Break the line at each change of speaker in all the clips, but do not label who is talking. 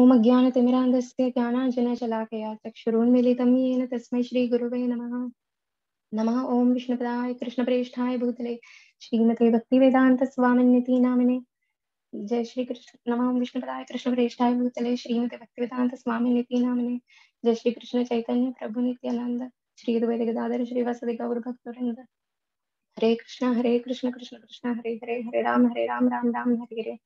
ॐ अज्ञानतिमिरान्धस्य ज्ञानाञ्जनशलाकया चक्षुरुन्मिलितं येन तस्मै श्रीगुरुवे नमः। नमः ॐ विष्णुपदाय कृष्णप्रेष्ठाय भूतले। श्रीमते भक्तिवेदान्तस्वामिन्निति नामिने। जय श्री कृष्ण नमः विष्णुपदाय कृष्णप्रेष्ठाय भूतले। श्रीमते भक्तिवेदान्तस्वामिन्निति नामिने। जय श्री कृष्ण चैतन्य प्रभु नित्यानंद श्री अद्वैत गदाधर गौर भक्तवृंद हरे कृष्ण हरे कृष्ण कृष्ण कृष्ण। हरे हरे हरे राम हरे राम राम राम, हरे हरे।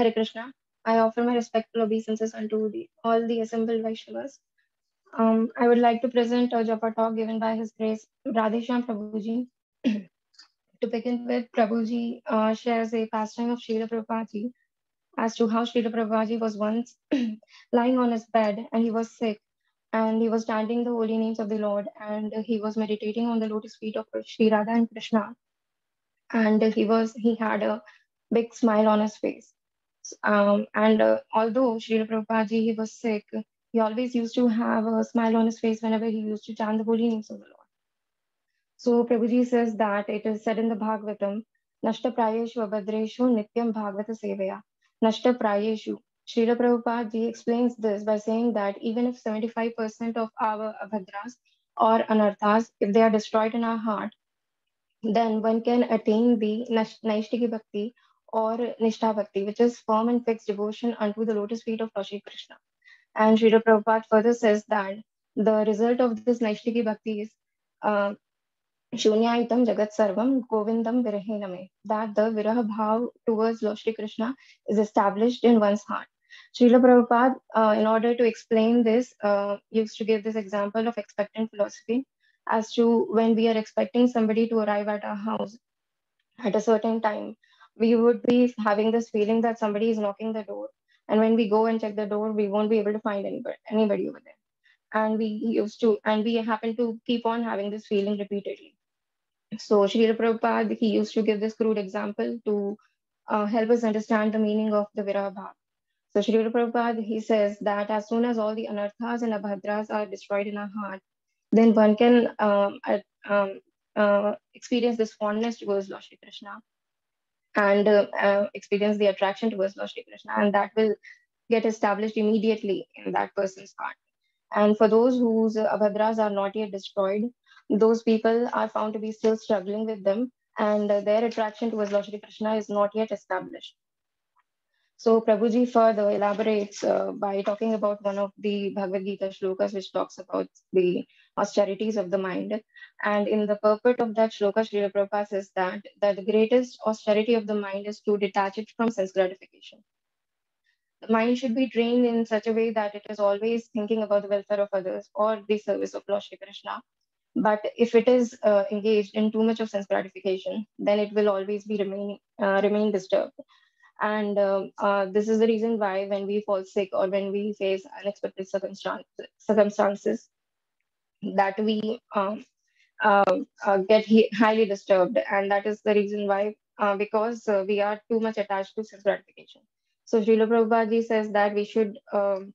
हरे Krishna. I offer my respectful obeisances unto the, all the assembled Vaishnavas. Um, I would like to present a japa talk given by His Grace Radheshyam Prabhuji. to begin with, Prabhuji uh, shares a pastime of Srila Prabhupada as to how Srila Prabhupada was once lying on his bed and he was sick and he was chanting the holy names of the Lord and he was meditating on the lotus feet of Sri Radha and Krishna and he was he had a big smile on his face um, and uh, although Srila Prabhupada he was sick, he always used to have a smile on his face whenever he used to chant the holy names of the Lord. So Prabhuji says that it is said in the Bhagavatam, Nashta Prayeshu Abhadreshu Nityam Bhagavata Sevaya. Nashta Prayeshu. Srila Prabhupada explains this by saying that even if 75% of our abhadras or anarthas, if they are destroyed in our heart, then one can attain the Naishtiki Bhakti or Nishtha Bhakti, which is firm and fixed devotion unto the lotus feet of Lord Krishna. And Srila Prabhupada further says that the result of this Naishtiki Bhakti is uh, Shunyaitam Jagat Sarvam Govindam Virahiname, that the Viraha Bhav towards Lord Krishna is established in one's heart. Srila Prabhupada, uh, in order to explain this, uh, used to give this example of expectant philosophy as to when we are expecting somebody to arrive at our house at a certain time, we would be having this feeling that somebody is knocking the door. And when we go and check the door, we won't be able to find anybody, anybody over there. And we used to, and we happen to keep on having this feeling repeatedly. So Srila Prabhupada, he used to give this crude example to uh, help us understand the meaning of the Viraha. So Srila Prabhupada, he says that as soon as all the anarthas and abhadras are destroyed in our heart, then one can um, um, uh, experience this fondness towards Lord Shri Krishna and uh, experience the attraction towards Lord Shri Krishna, and that will get established immediately in that person's heart. And for those whose abhadras are not yet destroyed, those people are found to be still struggling with them, and their attraction towards Lord Shri Krishna is not yet established. So Prabhuji further elaborates uh, by talking about one of the Bhagavad Gita shlokas, which talks about the austerities of the mind. And in the purport of that shloka, Srila Prabhupada says that, that the greatest austerity of the mind is to detach it from sense gratification. The mind should be trained in such a way that it is always thinking about the welfare of others or the service of Lord Shri Krishna. But if it is uh, engaged in too much of sense gratification, then it will always be remain, uh, remain disturbed and um, uh, this is the reason why when we fall sick or when we face unexpected circumstances, circumstances that we um, uh, uh, get highly disturbed and that is the reason why uh, because uh, we are too much attached to self gratification so Srila Prabhupada says that we should um,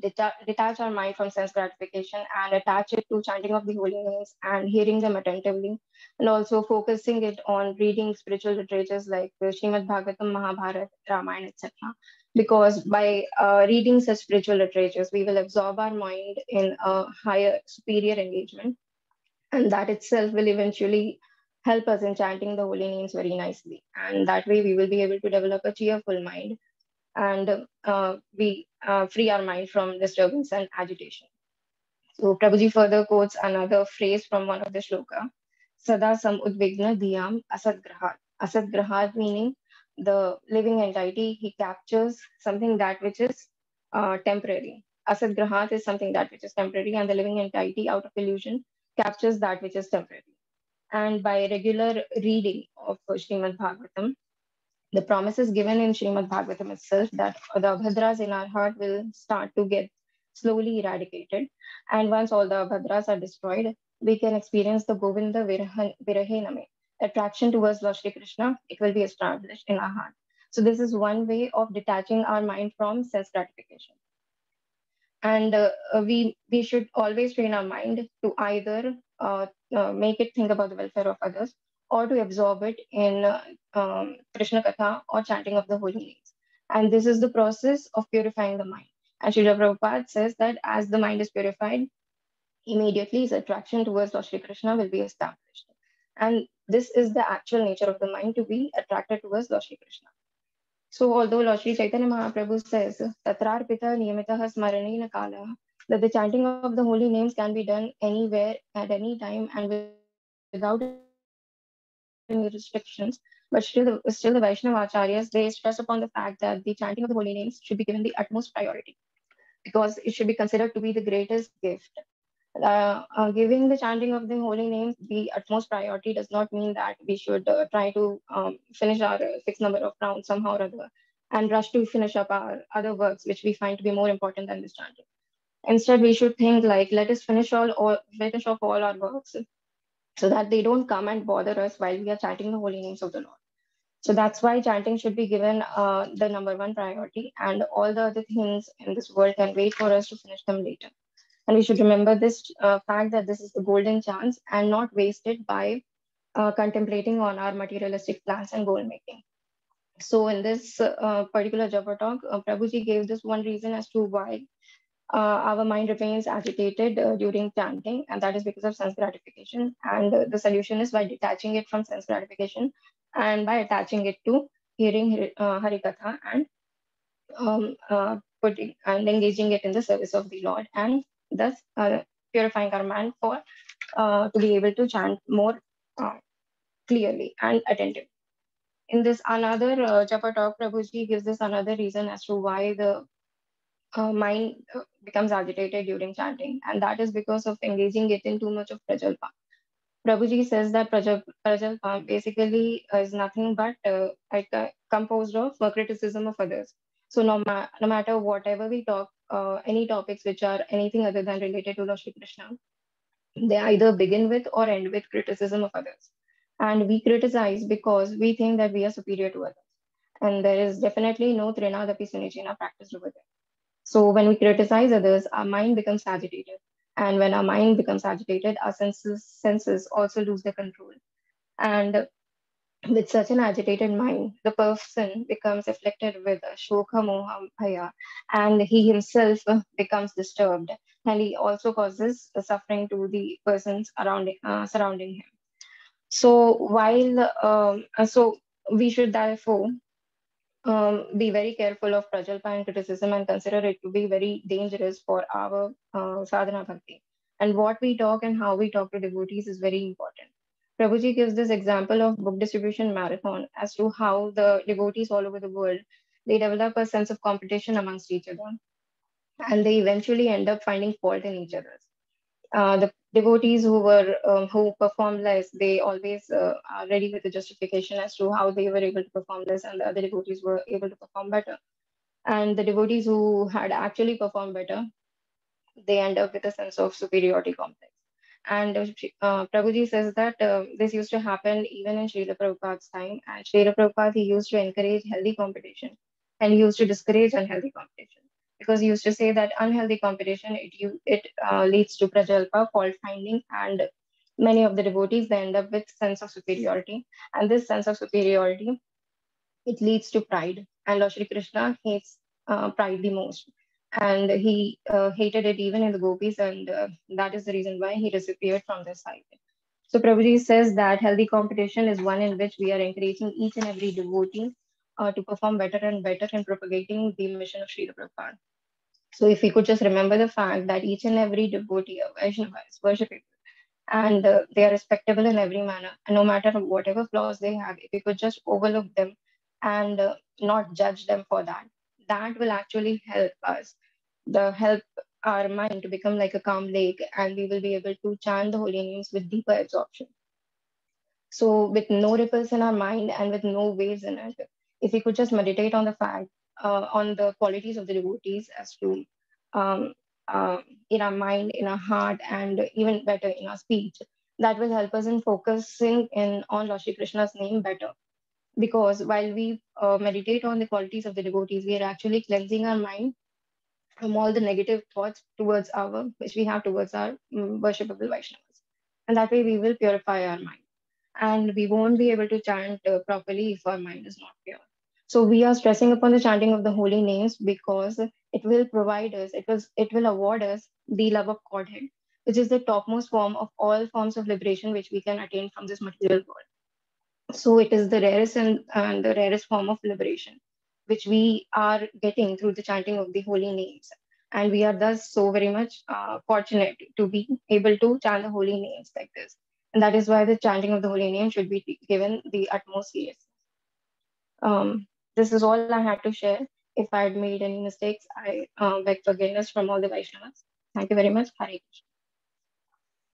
detach, detach our mind from sense gratification and attach it to chanting of the holy names and hearing them attentively, and also focusing it on reading spiritual literatures like the Srimad Bhagavatam, Mahabharata, Ramayana, etc. Because by uh, reading such spiritual literatures, we will absorb our mind in a higher, superior engagement, and that itself will eventually help us in chanting the holy names very nicely. And that way, we will be able to develop a cheerful mind and uh, we uh, free our mind from disturbance and agitation. So Prabhuji further quotes another phrase from one of the shloka, Sada sam udvigna dhyam asadgrahat. Asadgrahat meaning the living entity, he captures something that which is uh, temporary. Asadgrahat is something that which is temporary and the living entity out of illusion captures that which is temporary. And by regular reading of Srimad Bhagavatam, the promise is given in Srimad Bhagavatam itself that the abhadras in our heart will start to get slowly eradicated. And once all the abhadras are destroyed, we can experience the Govinda Virahiname, attraction towards Lord Shri Krishna. It will be established in our heart. So this is one way of detaching our mind from self gratification. And uh, we we should always train our mind to either uh, uh, make it think about the welfare of others or to absorb it in um, Krishna Katha or chanting of the holy names. And this is the process of purifying the mind. And Srila Prabhupada says that as the mind is purified, immediately its attraction towards Lord Shri Krishna will be established. And this is the actual nature of the mind to be attracted towards Lord Shri Krishna. So although Lord Shri Chaitanya Mahaprabhu says, Tatrarpita niyamitah smaranena kala, that the chanting of the holy names can be done anywhere at any time and without any restrictions. But still, the, still the Vaishnava Acharyas, they stress upon the fact that the chanting of the holy names should be given the utmost priority because it should be considered to be the greatest gift uh, uh, giving the chanting of the holy names the utmost priority does not mean that we should uh, try to um, finish our fixed number of rounds somehow or other and rush to finish up our other works which we find to be more important than this chanting. Instead, we should think like, let us finish all or finish off all our works so that they don't come and bother us while we are chanting the holy names of the Lord. So that's why chanting should be given uh, the number one priority, and all the other things in this world can wait for us to finish them later. And we should remember this uh, fact that this is the golden chance and not wasted by uh, contemplating on our materialistic plans and goal making. So in this uh, particular Japa talk, uh, Prabhuji gave this one reason as to why uh, our mind remains agitated uh, during chanting, and that is because of sense gratification. And the solution is by detaching it from sense gratification and by attaching it to hearing uh, Harikatha and um, uh, putting and engaging it in the service of the Lord and thus uh, purifying our mind for uh, to be able to chant more uh, clearly and attentive. In this another uh, Japa talk, Prabhuji gives us another reason as to why the uh, mind uh, becomes agitated during chanting, and that is because of engaging it in too much of prajalpa. Prabhuji says that prajalpa basically is nothing but uh, uh, composed of criticism of others. So no, ma- no matter whatever we talk, uh, any topics which are anything other than related to Lord Shri Krishna, they either begin with or end with criticism of others. And we criticize because we think that we are superior to others. And there is definitely no Trinadapi Sunijina practice over there. So when we criticize others, our mind becomes agitated. And when our mind becomes agitated, our senses, senses also lose their control. And with such an agitated mind, the person becomes afflicted with shoka moha bhaya, and he himself becomes disturbed, and he also causes suffering to the persons around uh, surrounding him. So while um, so we should therefore um, be very careful of prajalpa and criticism and consider it to be very dangerous for our uh, sadhana bhakti. And what we talk and how we talk to devotees is very important. Prabhuji gives this example of book distribution marathon as to how the devotees all over the world they develop a sense of competition amongst each other, and they eventually end up finding fault in each other. Uh, the devotees who were um, who performed less, they always uh, are ready with a justification as to how they were able to perform less, and the other devotees were able to perform better. And the devotees who had actually performed better, they end up with a sense of superiority complex. And uh, Prabhuji says that uh, this used to happen even in Srila Prabhupada's time. And Srila Prabhupada, he used to encourage healthy competition and he used to discourage unhealthy competition because he used to say that unhealthy competition, it, you, it uh, leads to prajalpa, fault finding, and many of the devotees, they end up with sense of superiority. And this sense of superiority, it leads to pride. And Lord Shri Krishna hates uh, pride the most and he uh, hated it even in the gopis, and uh, that is the reason why he disappeared from this side. So Prabhuji says that healthy competition is one in which we are encouraging each and every devotee uh, to perform better and better in propagating the mission of Srila Prabhupada. So if we could just remember the fact that each and every devotee of Vaishnava is worshiping and uh, they are respectable in every manner, and no matter whatever flaws they have, if we could just overlook them and uh, not judge them for that, that will actually help us the help our mind to become like a calm lake and we will be able to chant the holy names with deeper absorption. So with no ripples in our mind and with no waves in it, if we could just meditate on the fact, uh, on the qualities of the devotees as to um, uh, in our mind, in our heart, and even better in our speech, that will help us in focusing in on Lord Shri Krishna's name better. Because while we uh, meditate on the qualities of the devotees, we are actually cleansing our mind from all the negative thoughts towards our, which we have towards our um, worshipable Vaishnavas. And that way we will purify our mind. And we won't be able to chant uh, properly if our mind is not pure. So we are stressing upon the chanting of the holy names because it will provide us, it was it will award us the love of Godhead, which is the topmost form of all forms of liberation which we can attain from this material world. So it is the rarest and, and the rarest form of liberation, which we are getting through the chanting of the holy names. And we are thus so very much uh, fortunate to be able to chant the holy names like this. And that is why the chanting of the holy name should be given the utmost seriousness. Um, this is all I had to share. If I had made any mistakes, I uh, beg forgiveness from all the Vaishnavas. Thank you very much. Hare Krishna.